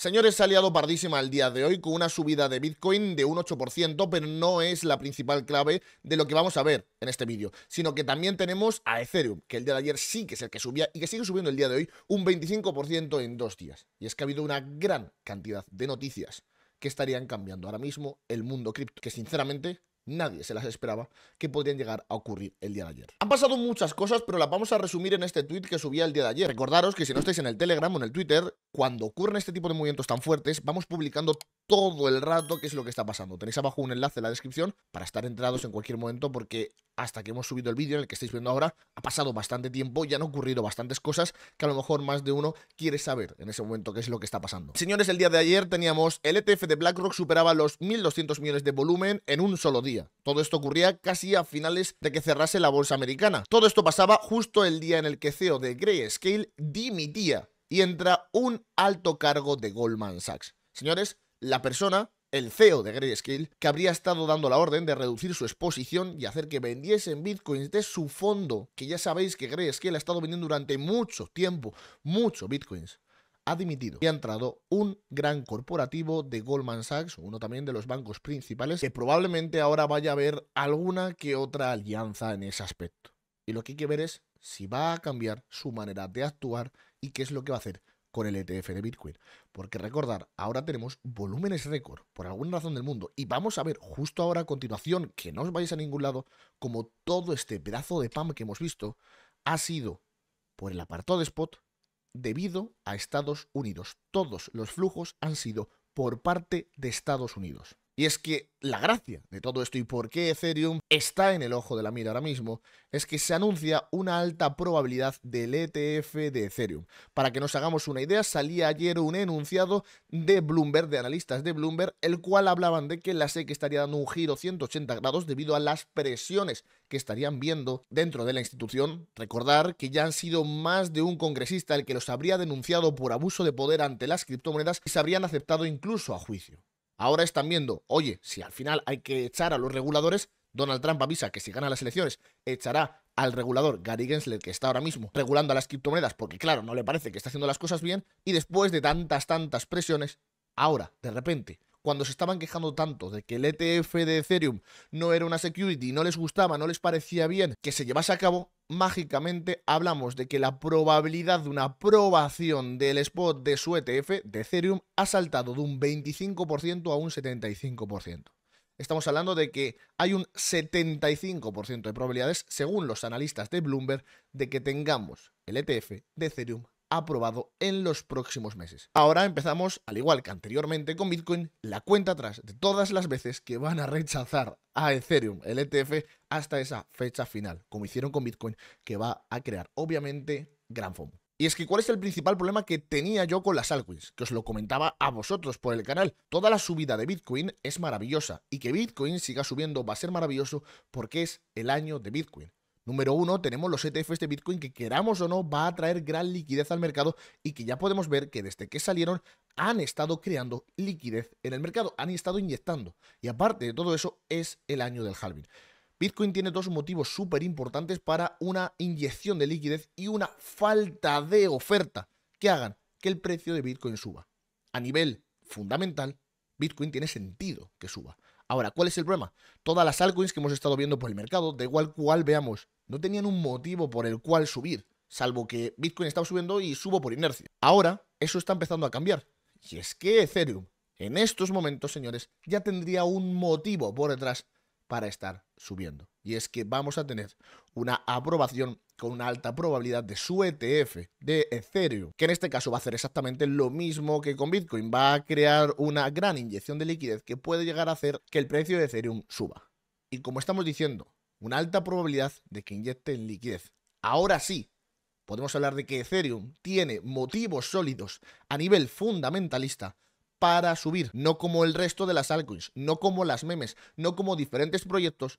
Señores, se ha liado pardísima el día de hoy con una subida de Bitcoin de un 8%, pero no es la principal clave de lo que vamos a ver en este vídeo, sino que también tenemos a Ethereum, que el día de ayer sí que es el que subía y que sigue subiendo el día de hoy un 25% en dos días. Y es que ha habido una gran cantidad de noticias que estarían cambiando ahora mismo el mundo cripto, que sinceramente nadie se las esperaba que podrían llegar a ocurrir el día de ayer. Han pasado muchas cosas, pero las vamos a resumir en este tweet que subí el día de ayer. Recordaros que si no estáis en el Telegram o en el Twitter, cuando ocurren este tipo de movimientos tan fuertes, vamos publicando todo el rato qué es lo que está pasando. Tenéis abajo un enlace en la descripción para estar enterados en cualquier momento porque hasta que hemos subido el vídeo en el que estáis viendo ahora, ha pasado bastante tiempo y han ocurrido bastantes cosas que a lo mejor más de uno quiere saber en ese momento qué es lo que está pasando. Señores, el día de ayer teníamos el ETF de BlackRock superaba los 1.200 millones de volumen en un solo día. Todo esto ocurría casi a finales de que cerrase la bolsa americana. Todo esto pasaba justo el día en el que CEO de Grayscale dimitía y entra un alto cargo de Goldman Sachs. Señores, la persona el CEO de Grayscale, que habría estado dando la orden de reducir su exposición y hacer que vendiesen bitcoins de su fondo, que ya sabéis que Grayscale ha estado vendiendo durante mucho tiempo, mucho bitcoins, ha dimitido y ha entrado un gran corporativo de Goldman Sachs, uno también de los bancos principales, que probablemente ahora vaya a haber alguna que otra alianza en ese aspecto. Y lo que hay que ver es si va a cambiar su manera de actuar y qué es lo que va a hacer con el ETF de Bitcoin. Porque recordar, ahora tenemos volúmenes récord por alguna razón del mundo y vamos a ver justo ahora a continuación, que no os vais a ningún lado, como todo este pedazo de PAM que hemos visto ha sido por el apartado de spot debido a Estados Unidos. Todos los flujos han sido por parte de Estados Unidos. Y es que la gracia de todo esto y por qué Ethereum está en el ojo de la mira ahora mismo es que se anuncia una alta probabilidad del ETF de Ethereum. Para que nos hagamos una idea, salía ayer un enunciado de Bloomberg, de analistas de Bloomberg, el cual hablaban de que la SEC estaría dando un giro 180 grados debido a las presiones que estarían viendo dentro de la institución. Recordar que ya han sido más de un congresista el que los habría denunciado por abuso de poder ante las criptomonedas y se habrían aceptado incluso a juicio. Ahora están viendo, oye, si al final hay que echar a los reguladores, Donald Trump avisa que si gana las elecciones echará al regulador Gary Gensler, que está ahora mismo regulando a las criptomonedas, porque claro, no le parece que está haciendo las cosas bien, y después de tantas, tantas presiones, ahora, de repente, cuando se estaban quejando tanto de que el ETF de Ethereum no era una security, no les gustaba, no les parecía bien que se llevase a cabo, mágicamente hablamos de que la probabilidad de una aprobación del spot de su ETF de Ethereum ha saltado de un 25% a un 75%. Estamos hablando de que hay un 75% de probabilidades, según los analistas de Bloomberg, de que tengamos el ETF de Ethereum aprobado en los próximos meses. Ahora empezamos, al igual que anteriormente con Bitcoin, la cuenta atrás de todas las veces que van a rechazar a Ethereum, el ETF, hasta esa fecha final, como hicieron con Bitcoin, que va a crear, obviamente, gran FOMO. Y es que, ¿cuál es el principal problema que tenía yo con las altcoins? Que os lo comentaba a vosotros por el canal. Toda la subida de Bitcoin es maravillosa y que Bitcoin siga subiendo va a ser maravilloso porque es el año de Bitcoin. Número uno, tenemos los ETFs de Bitcoin que queramos o no va a traer gran liquidez al mercado y que ya podemos ver que desde que salieron han estado creando liquidez en el mercado, han estado inyectando. Y aparte de todo eso, es el año del halving. Bitcoin tiene dos motivos súper importantes para una inyección de liquidez y una falta de oferta que hagan que el precio de Bitcoin suba. A nivel fundamental, Bitcoin tiene sentido que suba. Ahora, ¿cuál es el problema? Todas las altcoins que hemos estado viendo por el mercado, da igual cuál veamos, no tenían un motivo por el cual subir, salvo que Bitcoin estaba subiendo y subo por inercia. Ahora, eso está empezando a cambiar. Y es que Ethereum, en estos momentos, señores, ya tendría un motivo por detrás para estar subiendo. Y es que vamos a tener una aprobación con una alta probabilidad de su ETF de Ethereum, que en este caso va a hacer exactamente lo mismo que con Bitcoin, va a crear una gran inyección de liquidez que puede llegar a hacer que el precio de Ethereum suba. Y como estamos diciendo, una alta probabilidad de que inyecten liquidez. Ahora sí, podemos hablar de que Ethereum tiene motivos sólidos a nivel fundamentalista para subir, no como el resto de las altcoins, no como las memes, no como diferentes proyectos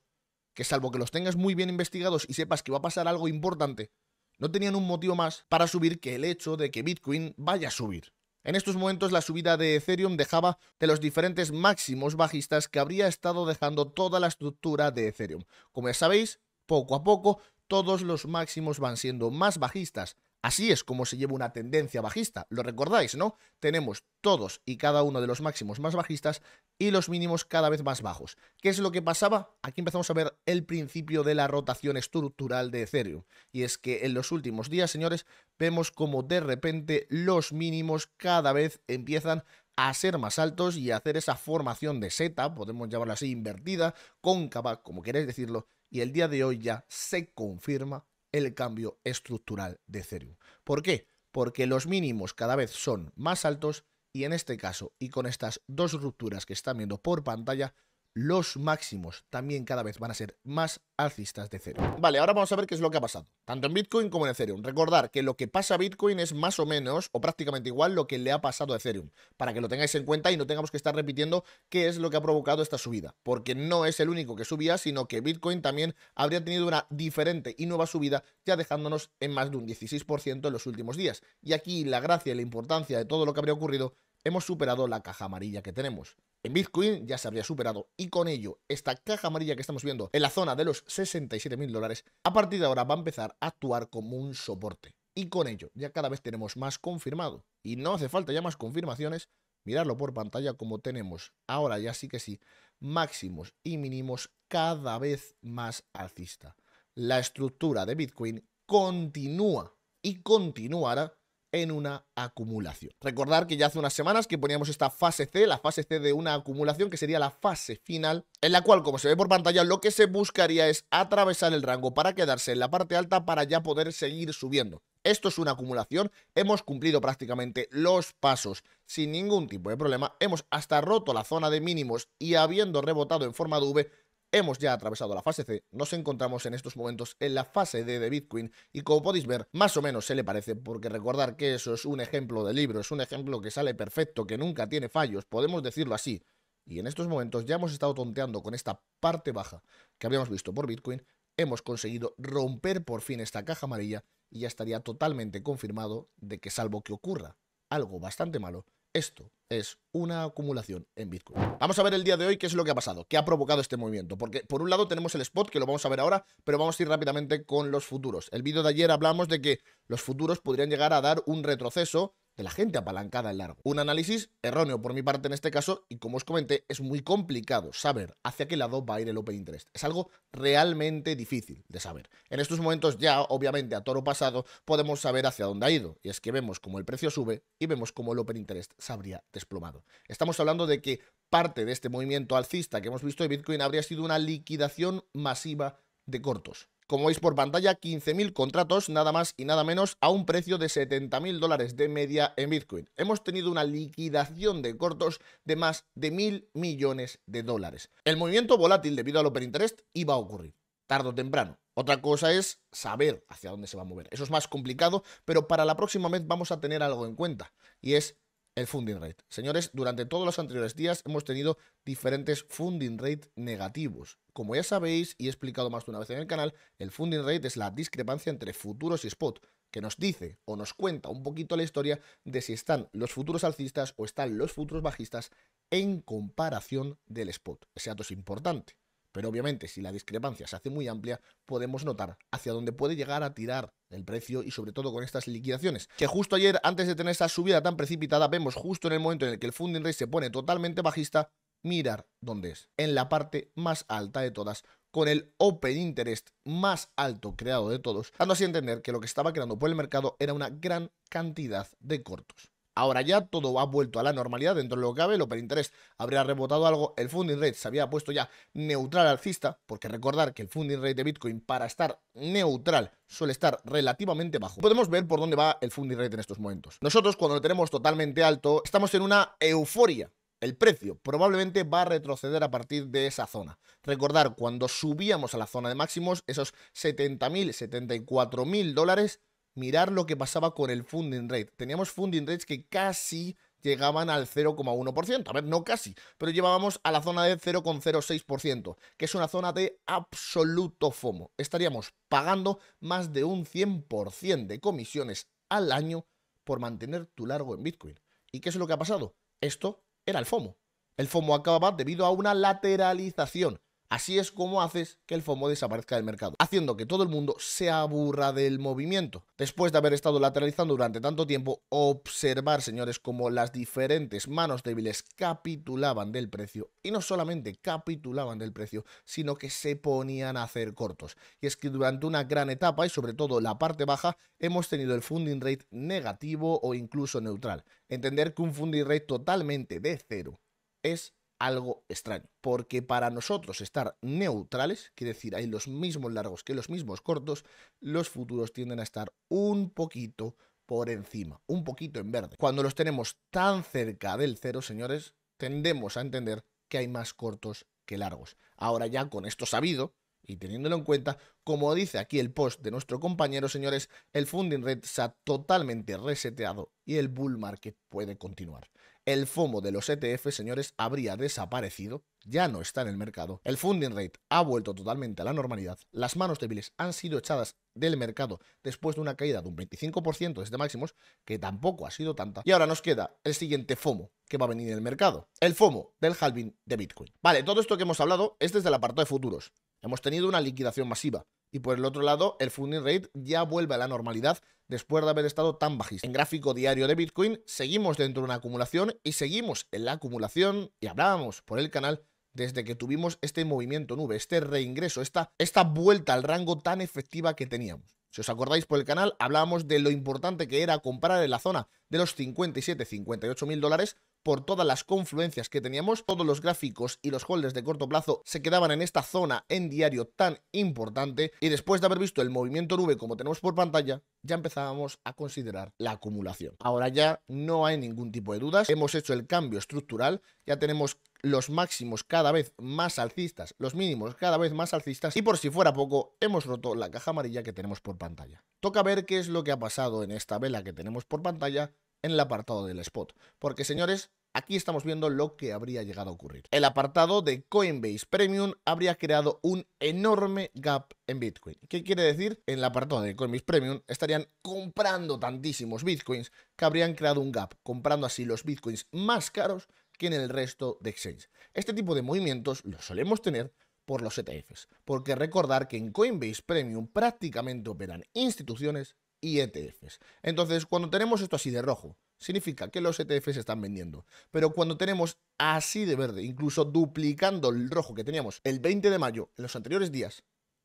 que salvo que los tengas muy bien investigados y sepas que va a pasar algo importante, no tenían un motivo más para subir que el hecho de que Bitcoin vaya a subir. En estos momentos la subida de Ethereum dejaba de los diferentes máximos bajistas que habría estado dejando toda la estructura de Ethereum. Como ya sabéis, poco a poco todos los máximos van siendo más bajistas Así es como se lleva una tendencia bajista. ¿Lo recordáis, no? Tenemos todos y cada uno de los máximos más bajistas y los mínimos cada vez más bajos. ¿Qué es lo que pasaba? Aquí empezamos a ver el principio de la rotación estructural de Ethereum. Y es que en los últimos días, señores, vemos como de repente los mínimos cada vez empiezan a ser más altos y a hacer esa formación de seta, podemos llamarla así, invertida, cóncava, como queréis decirlo, y el día de hoy ya se confirma el cambio estructural de Ethereum. ¿Por qué? Porque los mínimos cada vez son más altos y en este caso y con estas dos rupturas que están viendo por pantalla los máximos también cada vez van a ser más alcistas de cero. Vale, ahora vamos a ver qué es lo que ha pasado, tanto en Bitcoin como en Ethereum. Recordar que lo que pasa a Bitcoin es más o menos o prácticamente igual lo que le ha pasado a Ethereum, para que lo tengáis en cuenta y no tengamos que estar repitiendo qué es lo que ha provocado esta subida, porque no es el único que subía, sino que Bitcoin también habría tenido una diferente y nueva subida, ya dejándonos en más de un 16% en los últimos días. Y aquí la gracia y la importancia de todo lo que habría ocurrido hemos superado la caja amarilla que tenemos. En Bitcoin ya se habría superado y con ello esta caja amarilla que estamos viendo en la zona de los 67 mil dólares, a partir de ahora va a empezar a actuar como un soporte. Y con ello ya cada vez tenemos más confirmado. Y no hace falta ya más confirmaciones, mirarlo por pantalla como tenemos ahora ya sí que sí, máximos y mínimos cada vez más alcista. La estructura de Bitcoin continúa y continuará en una acumulación. Recordar que ya hace unas semanas que poníamos esta fase C, la fase C de una acumulación, que sería la fase final, en la cual, como se ve por pantalla, lo que se buscaría es atravesar el rango para quedarse en la parte alta para ya poder seguir subiendo. Esto es una acumulación, hemos cumplido prácticamente los pasos sin ningún tipo de problema, hemos hasta roto la zona de mínimos y habiendo rebotado en forma de V, Hemos ya atravesado la fase C, nos encontramos en estos momentos en la fase D de Bitcoin y como podéis ver, más o menos se le parece, porque recordar que eso es un ejemplo de libro, es un ejemplo que sale perfecto, que nunca tiene fallos, podemos decirlo así. Y en estos momentos ya hemos estado tonteando con esta parte baja que habíamos visto por Bitcoin, hemos conseguido romper por fin esta caja amarilla y ya estaría totalmente confirmado de que salvo que ocurra algo bastante malo, esto es una acumulación en Bitcoin. Vamos a ver el día de hoy qué es lo que ha pasado, qué ha provocado este movimiento. Porque por un lado tenemos el spot, que lo vamos a ver ahora, pero vamos a ir rápidamente con los futuros. El vídeo de ayer hablamos de que los futuros podrían llegar a dar un retroceso de la gente apalancada en largo. Un análisis erróneo por mi parte en este caso y como os comenté es muy complicado saber hacia qué lado va a ir el Open Interest. Es algo realmente difícil de saber. En estos momentos ya obviamente a toro pasado podemos saber hacia dónde ha ido y es que vemos como el precio sube y vemos como el Open Interest se habría desplomado. Estamos hablando de que parte de este movimiento alcista que hemos visto de Bitcoin habría sido una liquidación masiva de cortos. Como veis por pantalla, 15.000 contratos, nada más y nada menos, a un precio de 70.000 dólares de media en Bitcoin. Hemos tenido una liquidación de cortos de más de mil millones de dólares. El movimiento volátil debido al Open Interest iba a ocurrir, tarde o temprano. Otra cosa es saber hacia dónde se va a mover. Eso es más complicado, pero para la próxima vez vamos a tener algo en cuenta, y es el funding rate. Señores, durante todos los anteriores días hemos tenido diferentes funding rate negativos. Como ya sabéis y he explicado más de una vez en el canal, el funding rate es la discrepancia entre futuros y spot, que nos dice o nos cuenta un poquito la historia de si están los futuros alcistas o están los futuros bajistas en comparación del spot. Ese dato es importante. Pero obviamente si la discrepancia se hace muy amplia, podemos notar hacia dónde puede llegar a tirar el precio y sobre todo con estas liquidaciones. Que justo ayer, antes de tener esta subida tan precipitada, vemos justo en el momento en el que el funding rate se pone totalmente bajista, mirar dónde es. En la parte más alta de todas, con el Open Interest más alto creado de todos, dando así a entender que lo que estaba creando por el mercado era una gran cantidad de cortos. Ahora ya todo ha vuelto a la normalidad dentro de lo que cabe, el Interest habría rebotado algo, el funding rate se había puesto ya neutral alcista, porque recordar que el funding rate de Bitcoin para estar neutral suele estar relativamente bajo. Podemos ver por dónde va el funding rate en estos momentos. Nosotros cuando lo tenemos totalmente alto, estamos en una euforia. El precio probablemente va a retroceder a partir de esa zona. Recordar, cuando subíamos a la zona de máximos, esos 70.000, 74.000 dólares mirar lo que pasaba con el funding rate. Teníamos funding rates que casi llegaban al 0,1%. A ver, no casi, pero llevábamos a la zona de 0,06%, que es una zona de absoluto FOMO. Estaríamos pagando más de un 100% de comisiones al año por mantener tu largo en Bitcoin. ¿Y qué es lo que ha pasado? Esto era el FOMO. El FOMO acababa debido a una lateralización. Así es como haces que el FOMO desaparezca del mercado. Haciendo que todo el mundo se aburra del movimiento. Después de haber estado lateralizando durante tanto tiempo, observar, señores, cómo las diferentes manos débiles capitulaban del precio, y no solamente capitulaban del precio, sino que se ponían a hacer cortos. Y es que durante una gran etapa, y sobre todo la parte baja, hemos tenido el funding rate negativo o incluso neutral. Entender que un funding rate totalmente de cero es algo extraño, porque para nosotros estar neutrales, quiere decir, hay los mismos largos que los mismos cortos, los futuros tienden a estar un poquito por encima, un poquito en verde. Cuando los tenemos tan cerca del cero, señores, tendemos a entender que hay más cortos que largos. Ahora ya con esto sabido, y teniéndolo en cuenta, como dice aquí el post de nuestro compañero, señores, el funding rate se ha totalmente reseteado y el bull market puede continuar el FOMO de los ETF, señores, habría desaparecido, ya no está en el mercado, el funding rate ha vuelto totalmente a la normalidad, las manos débiles han sido echadas del mercado después de una caída de un 25% desde máximos, que tampoco ha sido tanta, y ahora nos queda el siguiente FOMO que va a venir en el mercado, el FOMO del halving de Bitcoin. Vale, todo esto que hemos hablado es desde el apartado de futuros. Hemos tenido una liquidación masiva, y por el otro lado, el funding rate ya vuelve a la normalidad después de haber estado tan bajista. En gráfico diario de Bitcoin, seguimos dentro de una acumulación y seguimos en la acumulación y hablábamos por el canal desde que tuvimos este movimiento nube, este reingreso, esta, esta vuelta al rango tan efectiva que teníamos. Si os acordáis por el canal, hablábamos de lo importante que era comprar en la zona de los 57, 58 mil dólares por todas las confluencias que teníamos, todos los gráficos y los holders de corto plazo se quedaban en esta zona en diario tan importante y después de haber visto el movimiento nube como tenemos por pantalla, ya empezábamos a considerar la acumulación. Ahora ya no hay ningún tipo de dudas, hemos hecho el cambio estructural, ya tenemos los máximos cada vez más alcistas, los mínimos cada vez más alcistas y por si fuera poco, hemos roto la caja amarilla que tenemos por pantalla. Toca ver qué es lo que ha pasado en esta vela que tenemos por pantalla en el apartado del spot. Porque señores, aquí estamos viendo lo que habría llegado a ocurrir. El apartado de Coinbase Premium habría creado un enorme gap en Bitcoin. ¿Qué quiere decir? En el apartado de Coinbase Premium estarían comprando tantísimos Bitcoins que habrían creado un gap, comprando así los Bitcoins más caros que en el resto de exchange. Este tipo de movimientos los solemos tener por los ETFs, porque recordar que en Coinbase Premium prácticamente operan instituciones y ETFs. Entonces, cuando tenemos esto así de rojo, significa que los ETFs están vendiendo. Pero cuando tenemos así de verde, incluso duplicando el rojo que teníamos el 20 de mayo en los anteriores días,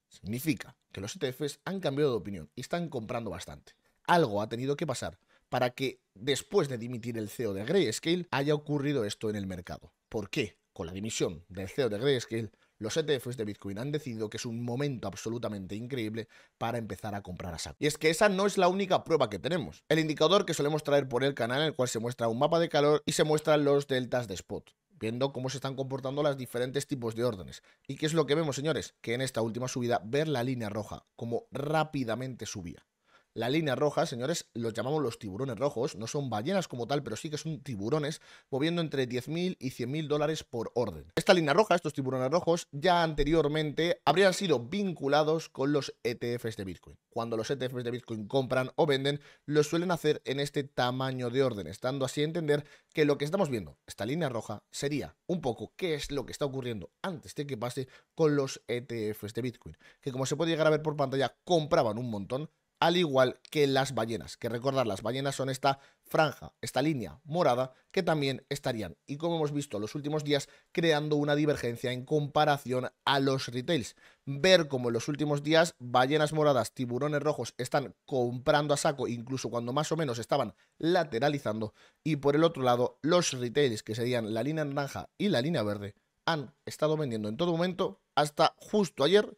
significa que los ETFs han cambiado de opinión y están comprando bastante. Algo ha tenido que pasar para que después de dimitir el CEO de Grayscale haya ocurrido esto en el mercado. ¿Por qué? Con la dimisión del CEO de Grayscale los ETFs de Bitcoin han decidido que es un momento absolutamente increíble para empezar a comprar a saco. Y es que esa no es la única prueba que tenemos. El indicador que solemos traer por el canal, en el cual se muestra un mapa de calor y se muestran los deltas de spot viendo cómo se están comportando los diferentes tipos de órdenes. ¿Y qué es lo que vemos, señores? Que en esta última subida, ver la línea roja, como rápidamente subía. La línea roja, señores, los llamamos los tiburones rojos, no son ballenas como tal, pero sí que son tiburones, moviendo entre 10.000 y 100.000 dólares por orden. Esta línea roja, estos tiburones rojos, ya anteriormente habrían sido vinculados con los ETFs de Bitcoin. Cuando los ETFs de Bitcoin compran o venden, lo suelen hacer en este tamaño de orden, estando así a entender que lo que estamos viendo, esta línea roja, sería un poco qué es lo que está ocurriendo antes de que pase con los ETFs de Bitcoin, que como se puede llegar a ver por pantalla, compraban un montón, al igual que las ballenas, que recordar, las ballenas son esta franja, esta línea morada, que también estarían, y como hemos visto en los últimos días, creando una divergencia en comparación a los retails. Ver como en los últimos días ballenas moradas, tiburones rojos están comprando a saco, incluso cuando más o menos estaban lateralizando, y por el otro lado, los retails, que serían la línea naranja y la línea verde, han estado vendiendo en todo momento hasta justo ayer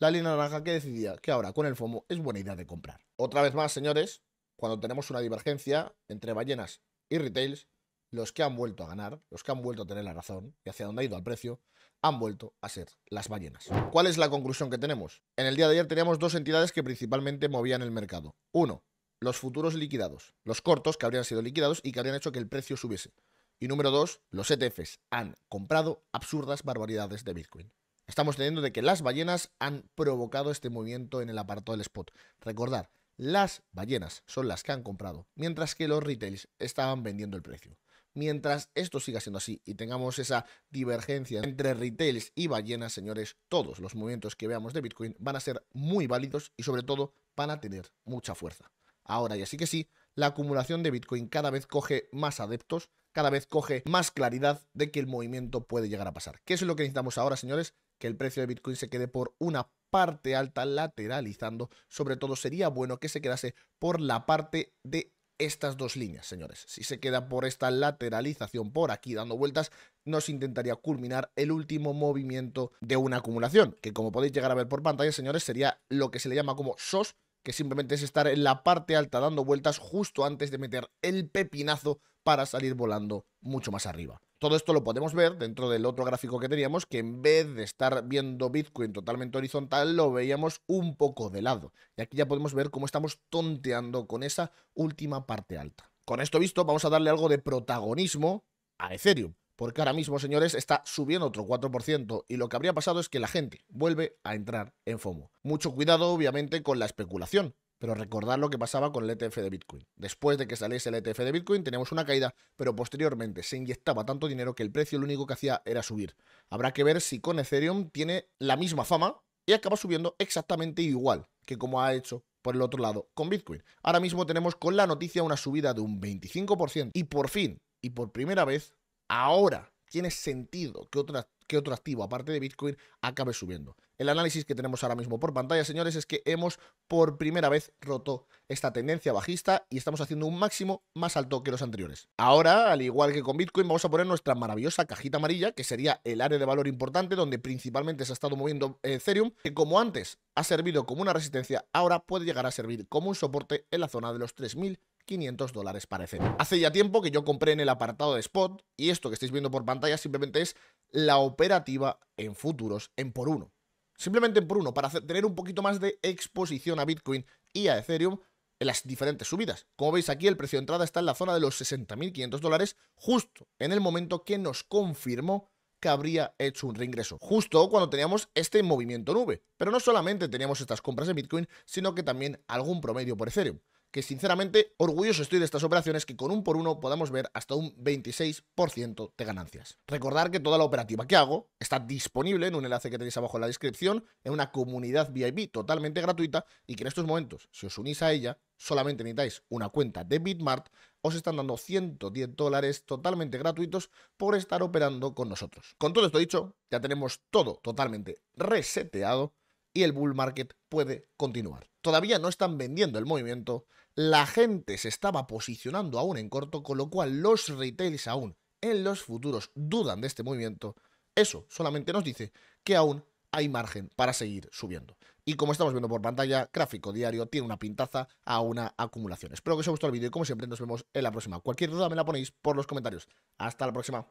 la línea naranja que decidía que ahora con el FOMO es buena idea de comprar. Otra vez más, señores, cuando tenemos una divergencia entre ballenas y retails, los que han vuelto a ganar, los que han vuelto a tener la razón y hacia dónde ha ido el precio, han vuelto a ser las ballenas. ¿Cuál es la conclusión que tenemos? En el día de ayer teníamos dos entidades que principalmente movían el mercado. Uno, los futuros liquidados, los cortos que habrían sido liquidados y que habrían hecho que el precio subiese. Y número dos, los ETFs han comprado absurdas barbaridades de Bitcoin. Estamos teniendo de que las ballenas han provocado este movimiento en el apartado del spot. Recordar, las ballenas son las que han comprado, mientras que los retails estaban vendiendo el precio. Mientras esto siga siendo así y tengamos esa divergencia entre retails y ballenas, señores, todos los movimientos que veamos de Bitcoin van a ser muy válidos y sobre todo van a tener mucha fuerza. Ahora y así que sí, la acumulación de Bitcoin cada vez coge más adeptos, cada vez coge más claridad de que el movimiento puede llegar a pasar. ¿Qué es lo que necesitamos ahora, señores? Que el precio de Bitcoin se quede por una parte alta lateralizando. Sobre todo sería bueno que se quedase por la parte de estas dos líneas, señores. Si se queda por esta lateralización por aquí dando vueltas, nos intentaría culminar el último movimiento de una acumulación, que como podéis llegar a ver por pantalla, señores, sería lo que se le llama como SOS, que simplemente es estar en la parte alta dando vueltas justo antes de meter el pepinazo para salir volando mucho más arriba. Todo esto lo podemos ver dentro del otro gráfico que teníamos, que en vez de estar viendo Bitcoin totalmente horizontal, lo veíamos un poco de lado. Y aquí ya podemos ver cómo estamos tonteando con esa última parte alta. Con esto visto, vamos a darle algo de protagonismo a Ethereum porque ahora mismo, señores, está subiendo otro 4% y lo que habría pasado es que la gente vuelve a entrar en FOMO. Mucho cuidado, obviamente, con la especulación, pero recordad lo que pasaba con el ETF de Bitcoin. Después de que saliese el ETF de Bitcoin teníamos una caída, pero posteriormente se inyectaba tanto dinero que el precio lo único que hacía era subir. Habrá que ver si con Ethereum tiene la misma fama y acaba subiendo exactamente igual que como ha hecho por el otro lado con Bitcoin. Ahora mismo tenemos con la noticia una subida de un 25% y por fin y por primera vez ahora tiene sentido que, que otro activo, aparte de Bitcoin, acabe subiendo. El análisis que tenemos ahora mismo por pantalla, señores, es que hemos por primera vez roto esta tendencia bajista y estamos haciendo un máximo más alto que los anteriores. Ahora, al igual que con Bitcoin, vamos a poner nuestra maravillosa cajita amarilla, que sería el área de valor importante donde principalmente se ha estado moviendo Ethereum, que como antes ha servido como una resistencia, ahora puede llegar a servir como un soporte en la zona de los 3000 500 dólares para. Hace ya tiempo que yo compré en el apartado de spot y esto que estáis viendo por pantalla simplemente es la operativa en futuros en por uno. Simplemente en por uno, para tener un poquito más de exposición a Bitcoin y a Ethereum en las diferentes subidas. Como veis aquí, el precio de entrada está en la zona de los 60.500 dólares, justo en el momento que nos confirmó que habría hecho un reingreso, justo cuando teníamos este movimiento nube. Pero no solamente teníamos estas compras de Bitcoin, sino que también algún promedio por Ethereum que sinceramente orgulloso estoy de estas operaciones que con un por uno podamos ver hasta un 26% de ganancias. Recordar que toda la operativa que hago está disponible en un enlace que tenéis abajo en la descripción, en una comunidad VIP totalmente gratuita y que en estos momentos, si os unís a ella, solamente necesitáis una cuenta de Bitmart, os están dando 110 dólares totalmente gratuitos por estar operando con nosotros. Con todo esto dicho, ya tenemos todo totalmente reseteado y el bull market puede continuar. Todavía no están vendiendo el movimiento, la gente se estaba posicionando aún en corto, con lo cual los retails aún en los futuros dudan de este movimiento. Eso solamente nos dice que aún hay margen para seguir subiendo. Y como estamos viendo por pantalla, gráfico diario tiene una pintaza a una acumulación. Espero que os haya gustado el vídeo y como siempre nos vemos en la próxima. Cualquier duda me la ponéis por los comentarios. Hasta la próxima.